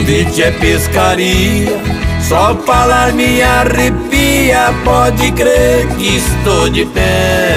convite é pescaria. Só falar me arrepia, pode crer que estou de pé.